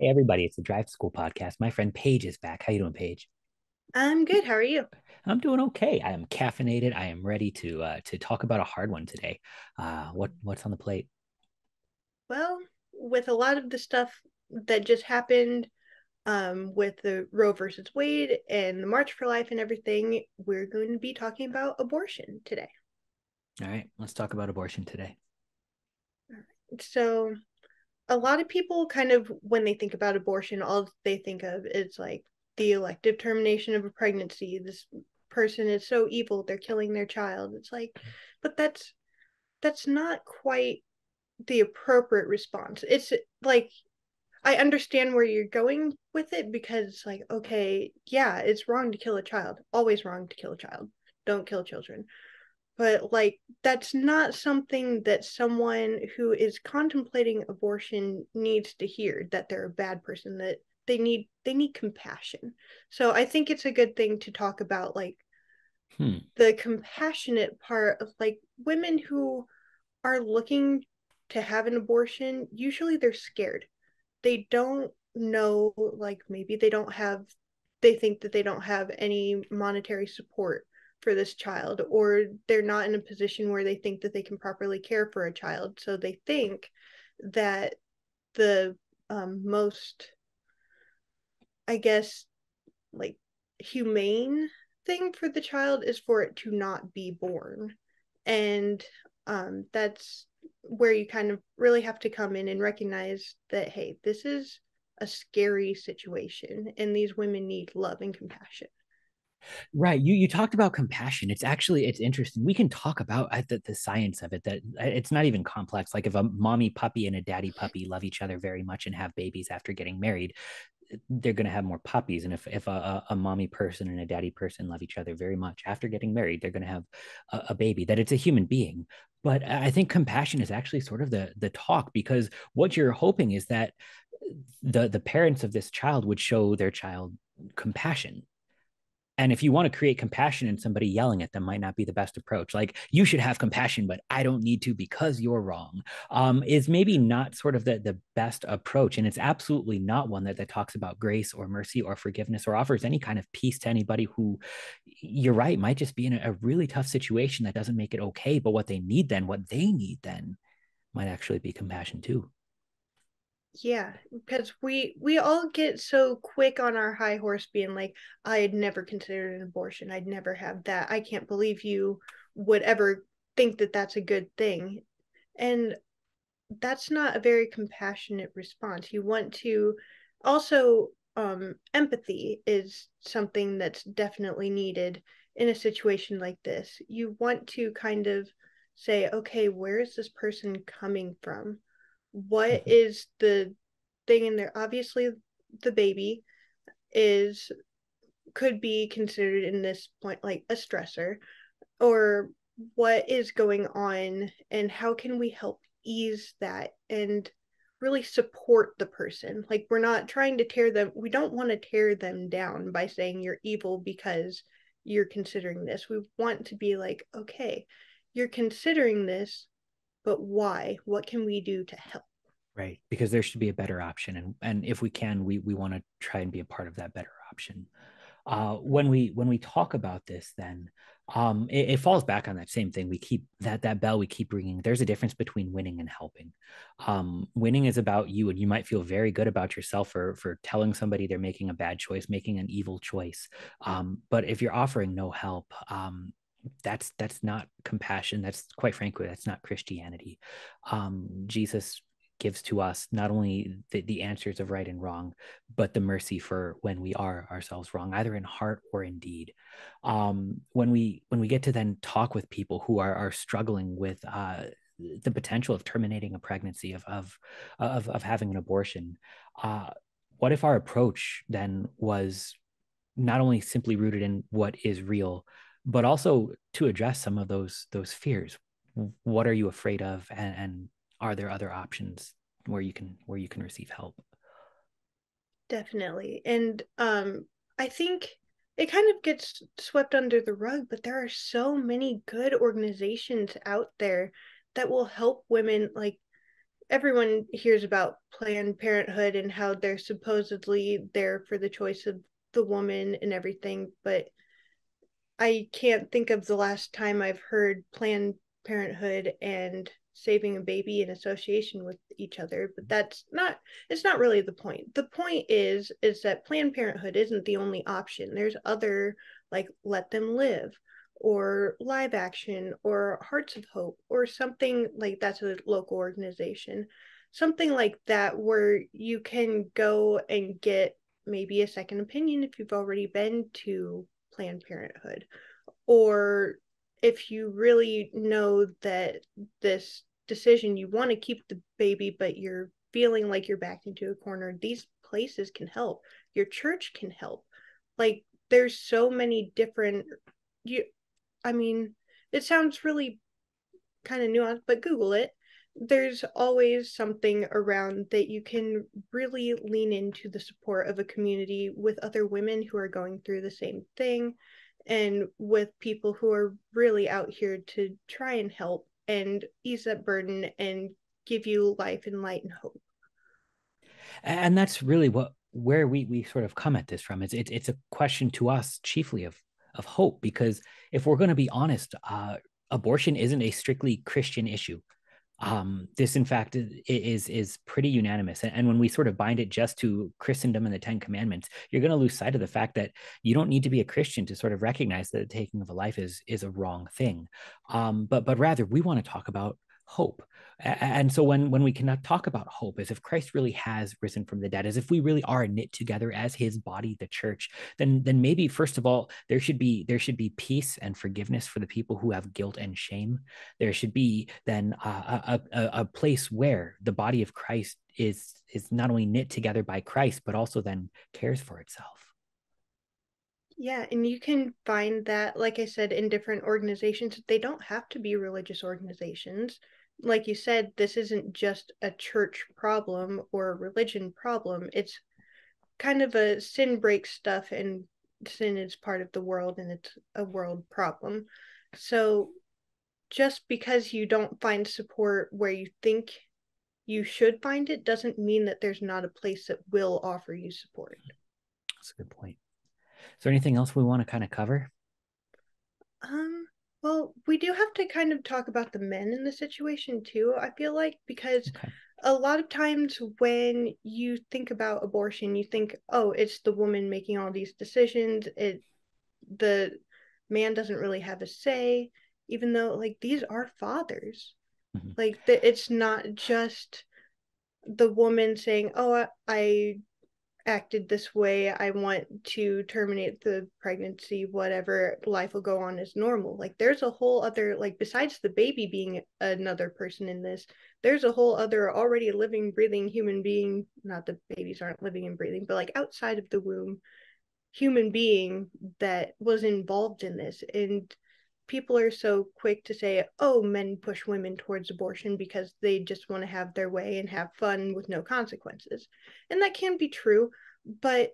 Hey everybody, it's the Drive to School podcast. My friend Paige is back. How you doing, Paige? I'm good. How are you? I'm doing okay. I am caffeinated. I am ready to uh, to talk about a hard one today. Uh, what what's on the plate? Well, with a lot of the stuff that just happened um, with the Roe versus Wade and the March for Life and everything, we're going to be talking about abortion today. All right, let's talk about abortion today. So, a lot of people kind of, when they think about abortion, all they think of is like the elective termination of a pregnancy. This person is so evil, they're killing their child. It's like, mm-hmm. but that's that's not quite the appropriate response. It's like I understand where you're going with it because it's like, okay, yeah, it's wrong to kill a child. Always wrong to kill a child. Don't kill children but like that's not something that someone who is contemplating abortion needs to hear that they're a bad person that they need they need compassion. So i think it's a good thing to talk about like hmm. the compassionate part of like women who are looking to have an abortion usually they're scared. They don't know like maybe they don't have they think that they don't have any monetary support for this child or they're not in a position where they think that they can properly care for a child. So they think that the um, most i guess like humane thing for the child is for it to not be born. And um, that's where you kind of really have to come in and recognize that hey this is a scary situation and these women need love and compassion Right. You you talked about compassion. It's actually it's interesting. We can talk about uh, the, the science of it. That uh, it's not even complex. Like if a mommy puppy and a daddy puppy love each other very much and have babies after getting married, they're going to have more puppies. And if if a, a mommy person and a daddy person love each other very much after getting married, they're going to have a, a baby. That it's a human being. But I think compassion is actually sort of the the talk because what you're hoping is that the the parents of this child would show their child compassion and if you want to create compassion in somebody, yelling at them might not be the best approach. Like you should have compassion, but I don't need to because you're wrong. Um, is maybe not sort of the the best approach, and it's absolutely not one that that talks about grace or mercy or forgiveness or offers any kind of peace to anybody who, you're right, might just be in a, a really tough situation that doesn't make it okay. But what they need then, what they need then, might actually be compassion too yeah because we we all get so quick on our high horse being like i had never considered an abortion. I'd never have that. I can't believe you would ever think that that's a good thing. And that's not a very compassionate response. You want to also um empathy is something that's definitely needed in a situation like this. You want to kind of say okay where is this person coming from what mm-hmm. is the thing in there? Obviously the baby is could be considered in this point like a stressor or what is going on and how can we help ease that and really support the person? Like we're not trying to tear them we don't want to tear them down by saying you're evil because you're considering this. We want to be like okay you're considering this but why? What can we do to help? Right because there should be a better option and and if we can we we want to try and be a part of that better option. Uh, when we when we talk about this then um, it, it, falls back on that same thing. We keep that that bell we keep ringing. There's a difference between winning and helping. Um, winning is about you and you might feel very good about yourself for for telling somebody they're making a bad choice making an evil choice. Um, but if you're offering no help um, that's that's not compassion that's quite frankly that's not christianity um, jesus gives to us not only the, the answers of right and wrong, but the mercy for when we are ourselves wrong, either in heart or in deed. Um, when we when we get to then talk with people who are are struggling with uh, the potential of terminating a pregnancy, of of of, of having an abortion, uh, what if our approach then was not only simply rooted in what is real, but also to address some of those those fears? What are you afraid of, and, and are there other options where you can where you can receive help? Definitely. And um i think it kind of gets swept under the rug but there are so many good organizations out there that will help women like everyone hears about Planned Parenthood and how they're supposedly there for the choice of the woman and everything, but I can't think of the last time I've heard Planned Parenthood and saving a baby in association with each other but that's not it's not really the point. The point is is that planned parenthood isn't the only option. There's other like let them live or live action or hearts of hope or something like that's a local organization something like that where you can go and get maybe a second opinion if you've already been to planned parenthood. Or if you really know that this decision you want to keep the baby but you're feeling like you're backed into a corner these places can help. Your church can help. Like there's so many different you i mean it sounds really kind of nuanced but google it there's always something around that you can really lean into the support of a community with other women who are going through the same thing and with people who are really out here to try and help and ease that burden and give you life and light and hope. And that's really what where we we sort of come at this from. It's it's, it's a question to us chiefly of of hope because if we're going to be honest, uh, abortion isn't a strictly Christian issue um, this in fact is is pretty unanimous. And when we sort of bind it just to christendom and the 10 commandments you're going to lose sight of the fact that you don't need to be a christian to sort of recognize that the taking of a life is is a wrong thing. Um, but but rather we want to talk about hope. And so when when we cannot talk about hope as if christ really has risen from the dead as if we really are knit together as his body the church then then maybe first of all there should be there should be peace and forgiveness for the people who have guilt and shame. There should be then a, a, a place where the body of christ is is not only knit together by christ but also then cares for itself yeah, and you can find that, like I said, in different organizations. They don't have to be religious organizations. Like you said, this isn't just a church problem or a religion problem. It's kind of a sin breaks stuff, and sin is part of the world, and it's a world problem. So just because you don't find support where you think you should find it doesn't mean that there's not a place that will offer you support. That's a good point. Is there anything else we want to kind of cover? Um, well, we do have to kind of talk about the men in the situation too, I feel like, because okay. a lot of times when you think about abortion, you think, oh, it's the woman making all these decisions. It the man doesn't really have a say, even though like these are fathers. Mm-hmm. Like the, it's not just the woman saying, "Oh, I, I acted this way i want to terminate the pregnancy whatever life will go on as normal. Like there's a whole other like besides the baby being another person in this there's a whole other already living breathing human being not that babies aren't living and breathing but like outside of the womb human being that was involved in this. And people are so quick to say, oh, men push women towards abortion because they just want to have their way and have fun with no consequences. And that can be true, but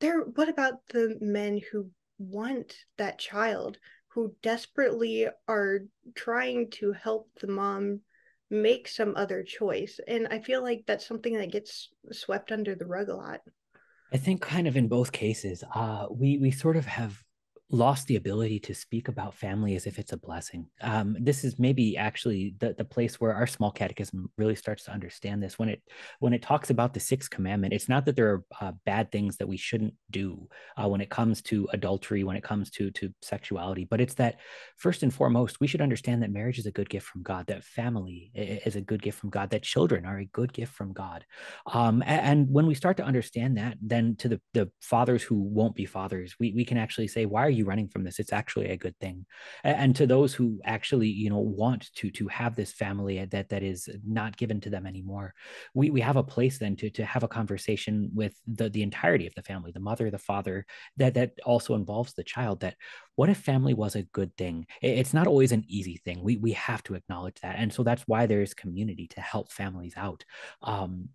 there what about the men who want that child, who desperately are trying to help the mom make some other choice? And I feel like that's something that gets swept under the rug a lot. I think kind of in both cases, uh, we we sort of have lost the ability to speak about family as if it's a blessing. Um, this is maybe actually the, the place where our small catechism really starts to understand this. When it when it talks about the sixth commandment, it's not that there are uh, bad things that we shouldn't do uh, when it comes to adultery, when it comes to to sexuality, but it's that first and foremost we should understand that marriage is a good gift from God, that family is a good gift from God, that children are a good gift from God. Um, and, and when we start to understand that, then to the the fathers who won't be fathers, we we can actually say, why are you running from this it's actually a good thing. And to those who actually you know want to to have this family that that is not given to them anymore we we have a place then to to have a conversation with the the entirety of the family the mother the father that that also involves the child that what if family was a good thing? It's not always an easy thing. We we have to acknowledge that. And so that's why there's community to help families out. Um,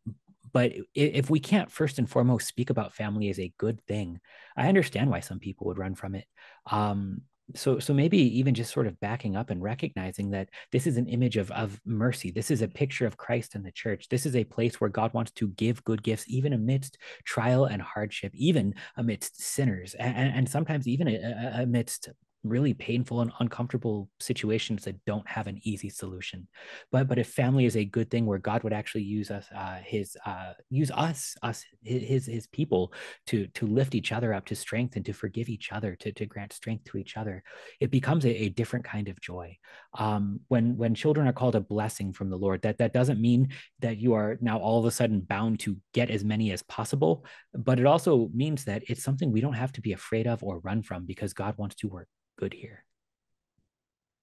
but if we can't first and foremost speak about family as a good thing i understand why some people would run from it. Um, so so maybe even just sort of backing up and recognizing that this is an image of of mercy. This is a picture of christ and the church. This is a place where god wants to give good gifts even amidst trial and hardship even amidst sinners and, and sometimes even amidst really painful and uncomfortable situations that don't have an easy solution. But but if family is a good thing where god would actually use us uh, his uh, use us us his his people to to lift each other up to strength and to forgive each other to to grant strength to each other it becomes a, a different kind of joy. Um, when when children are called a blessing from the lord that that doesn't mean that you are now all of a sudden bound to get as many as possible but it also means that it's something we don't have to be afraid of or run from because god wants to work good here.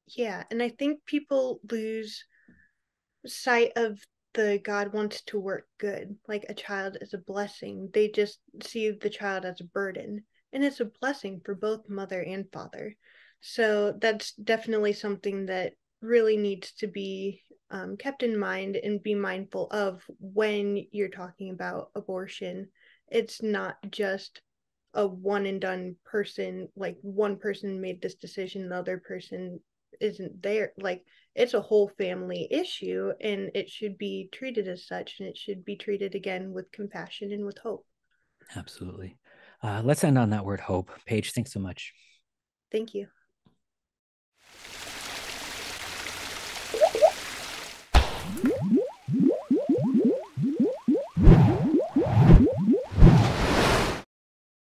Yeah, and I think people lose sight of the God wants to work good, like a child is a blessing. They just see the child as a burden, and it's a blessing for both mother and father. So that's definitely something that really needs to be um, kept in mind and be mindful of when you're talking about abortion. It's not just a one and done person like one person made this decision the other person isn't there like it's a whole family issue and it should be treated as such and it should be treated again with compassion and with hope. Absolutely. Uh, let's end on that word hope. Paige thanks so much. Thank you